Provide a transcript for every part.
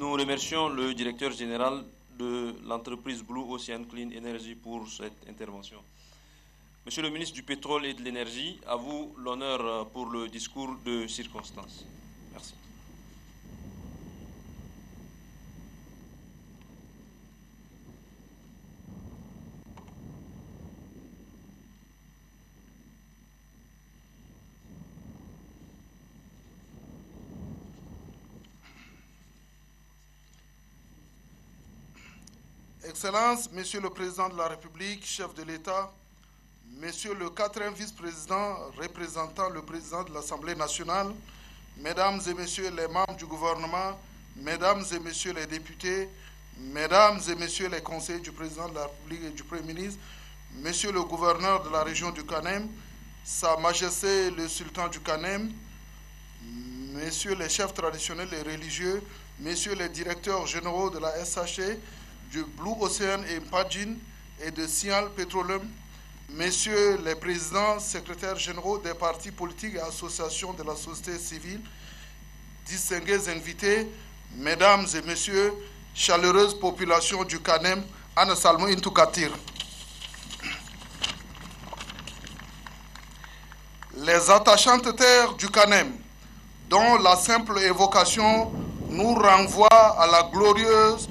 Nous remercions le directeur général de l'entreprise Blue Ocean Clean Energy pour cette intervention. Monsieur le ministre du Pétrole et de l'Énergie, à vous l'honneur pour le discours de circonstance. Merci. Excellences, Monsieur le Président de la République, chef de l'État, Monsieur le quatrième vice-président représentant le président de l'Assemblée nationale, Mesdames et Messieurs les membres du gouvernement, Mesdames et Messieurs les députés, Mesdames et Messieurs les conseillers du président de la République et du Premier ministre, Monsieur le gouverneur de la région du Canem, Sa Majesté le sultan du Canem, Messieurs les chefs traditionnels et religieux, Messieurs les directeurs généraux de la SHE, du Blue Ocean et et de Signal Petroleum, messieurs les présidents, secrétaires généraux des partis politiques et associations de la société civile, distingués invités, mesdames et messieurs, chaleureuse population du Canem, Anna Salmo Intukatir. Les attachantes terres du Canem, dont la simple évocation nous renvoie à la glorieuse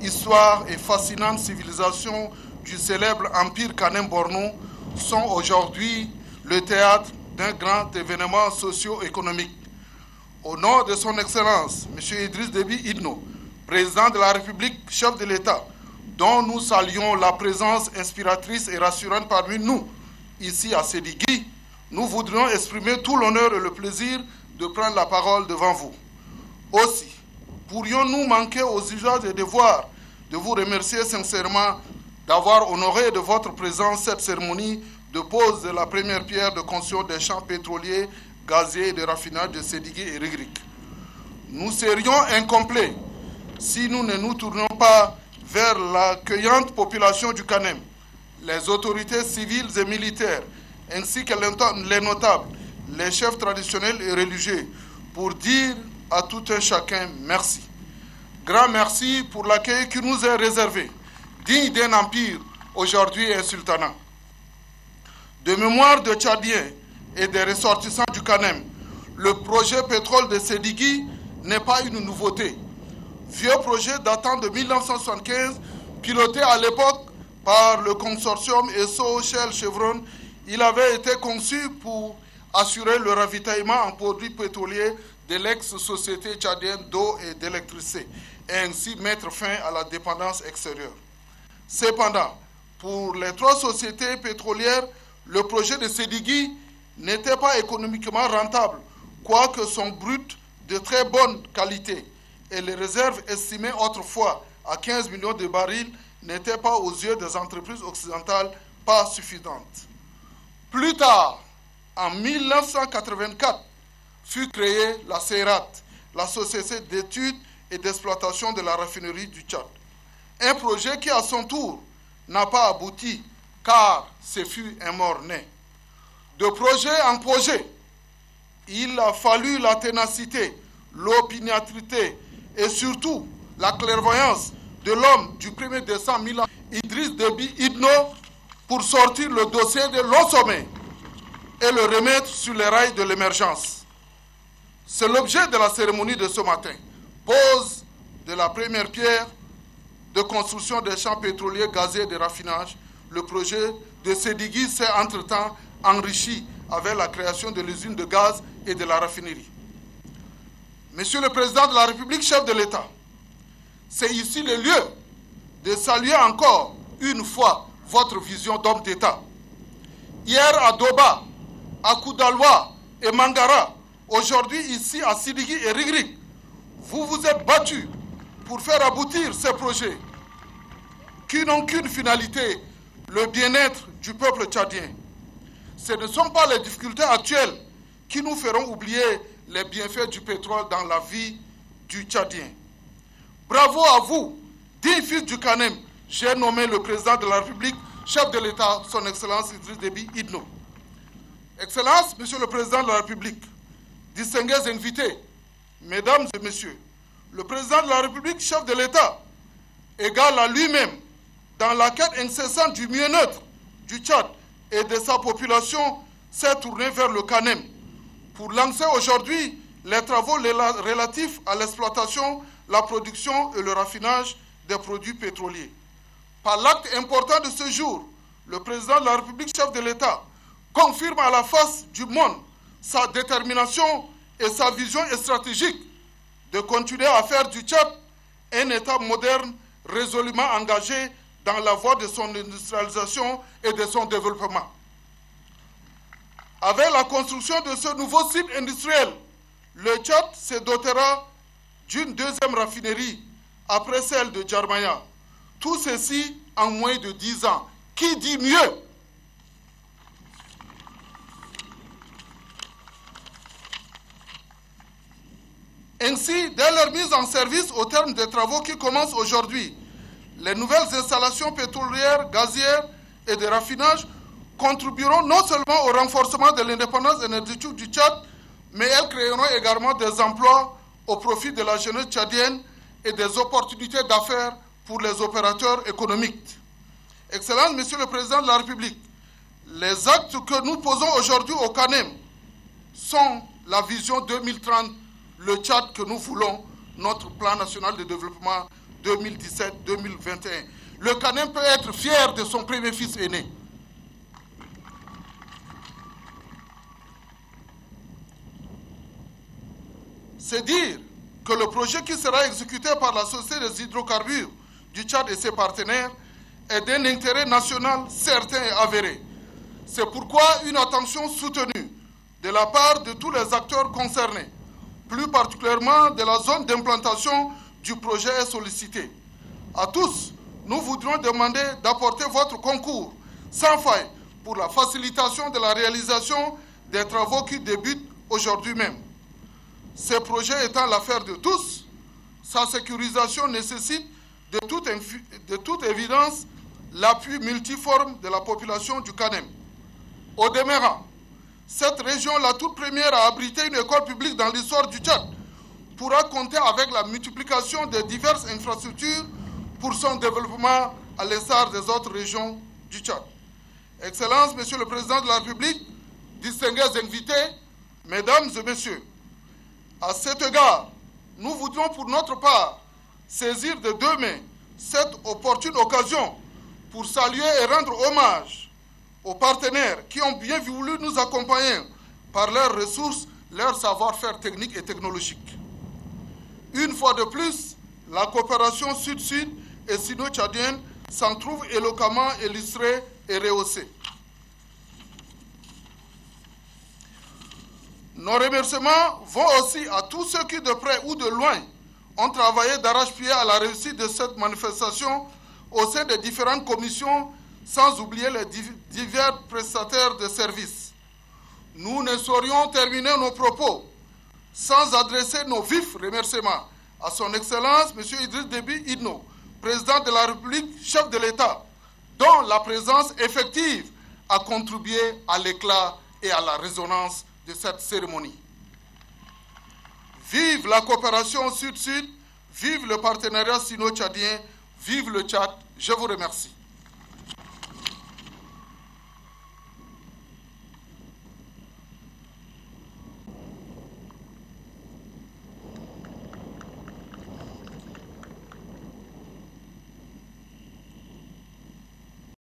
histoire et fascinante civilisation du célèbre empire Kanem-Borno sont aujourd'hui le théâtre d'un grand événement socio-économique. Au nom de son Excellence, M. Idriss Déby Idno, président de la République, chef de l'État, dont nous saluons la présence inspiratrice et rassurante parmi nous, ici à Sédigui, nous voudrions exprimer tout l'honneur et le plaisir de prendre la parole devant vous. Aussi, pourrions-nous manquer aux usages et devoirs de vous remercier sincèrement d'avoir honoré de votre présence cette cérémonie de pose de la première pierre de construction des champs pétroliers, gaziers et de raffinage de Sédigui et Rigric. Nous serions incomplets si nous ne nous tournions pas vers l'accueillante population du Canem, les autorités civiles et militaires, ainsi que les notables, les chefs traditionnels et religieux, pour dire à tout un chacun merci. Grand merci pour l'accueil qui nous est réservé, digne d'un empire, aujourd'hui un sultanat. De mémoire de Tchadiens et des ressortissants du Canem, le projet pétrole de Sédigui n'est pas une nouveauté. Vieux projet datant de 1975, piloté à l'époque par le consortium ESSO Shell Chevron, il avait été conçu pour assurer le ravitaillement en produits pétroliers de l'ex-société tchadienne d'eau et d'électricité et ainsi mettre fin à la dépendance extérieure. Cependant, pour les trois sociétés pétrolières, le projet de Sédigui n'était pas économiquement rentable, quoique son brut de très bonne qualité et les réserves estimées autrefois à 15 millions de barils n'étaient pas aux yeux des entreprises occidentales pas suffisantes. Plus tard, en 1984, fut créée la CERAT, la Société d'études et d'exploitation de la raffinerie du Tchad. Un projet qui, à son tour, n'a pas abouti car ce fut un mort-né. De projet en projet, il a fallu la ténacité, l'opiniâtreté et surtout la clairvoyance de l'homme du 1er décembre 1000 Idriss Déby Idno, pour sortir le dossier de long sommet et le remettre sur les rails de l'émergence. C'est l'objet de la cérémonie de ce matin pose de la première pierre de construction des champs pétroliers et de raffinage, le projet de Sédigui s'est entre-temps enrichi avec la création de l'usine de gaz et de la raffinerie. Monsieur le Président de la République, chef de l'État, c'est ici le lieu de saluer encore une fois votre vision d'homme d'État. Hier à Doba, à Koudaloa et Mangara, aujourd'hui ici à Sidigi et Rigrik, vous vous êtes battu pour faire aboutir ces projets qui n'ont qu'une finalité, le bien-être du peuple tchadien. Ce ne sont pas les difficultés actuelles qui nous feront oublier les bienfaits du pétrole dans la vie du Tchadien. Bravo à vous, digne fils du Canem, j'ai nommé le président de la République, chef de l'État, son Excellence Idriss Déby Idno. Excellence, Monsieur le Président de la République, distingués invités, Mesdames et Messieurs, le président de la République, chef de l'État, égal à lui-même, dans la quête incessante du mieux-être du Tchad et de sa population, s'est tourné vers le Canem pour lancer aujourd'hui les travaux relatifs à l'exploitation, la production et le raffinage des produits pétroliers. Par l'acte important de ce jour, le président de la République, chef de l'État, confirme à la face du monde sa détermination et sa vision stratégique de continuer à faire du Tchad un État moderne résolument engagé dans la voie de son industrialisation et de son développement. Avec la construction de ce nouveau site industriel, le Tchad se dotera d'une deuxième raffinerie après celle de Djarmaya. Tout ceci en moins de 10 ans. Qui dit mieux Ainsi, dès leur mise en service au terme des travaux qui commencent aujourd'hui, les nouvelles installations pétrolières, gazières et de raffinage contribueront non seulement au renforcement de l'indépendance énergétique du Tchad, mais elles créeront également des emplois au profit de la jeunesse tchadienne et des opportunités d'affaires pour les opérateurs économiques. Excellence, Monsieur le Président de la République, les actes que nous posons aujourd'hui au CANEM sont la vision 2030 le Tchad que nous voulons, notre plan national de développement 2017-2021. Le Canem peut être fier de son premier fils aîné. C'est dire que le projet qui sera exécuté par la Société des hydrocarbures du Tchad et ses partenaires est d'un intérêt national certain et avéré. C'est pourquoi une attention soutenue de la part de tous les acteurs concernés plus particulièrement de la zone d'implantation du projet est sollicitée. À tous, nous voudrions demander d'apporter votre concours sans faille pour la facilitation de la réalisation des travaux qui débutent aujourd'hui même. Ce projet étant l'affaire de tous, sa sécurisation nécessite de toute, de toute évidence l'appui multiforme de la population du CANEM. Au demeurant, cette région, la toute première à abriter une école publique dans l'histoire du Tchad, pourra compter avec la multiplication de diverses infrastructures pour son développement à l'instar des autres régions du Tchad. Excellences, Monsieur le Président de la République, distingués invités, Mesdames et Messieurs, à cet égard, nous voudrions pour notre part saisir de deux mains cette opportune occasion pour saluer et rendre hommage aux partenaires qui ont bien voulu nous accompagner par leurs ressources, leur savoir-faire technique et technologique. Une fois de plus, la coopération sud-sud et sino-tchadienne s'en trouve éloquemment illustrée et rehaussée. Nos remerciements vont aussi à tous ceux qui, de près ou de loin, ont travaillé d'arrache-pied à la réussite de cette manifestation au sein des différentes commissions sans oublier les divers prestataires de services. Nous ne saurions terminer nos propos sans adresser nos vifs remerciements à son Excellence M. Idriss Déby Idno, président de la République, chef de l'État, dont la présence effective a contribué à l'éclat et à la résonance de cette cérémonie. Vive la coopération Sud-Sud, vive le partenariat sino-tchadien, vive le Tchad. Je vous remercie.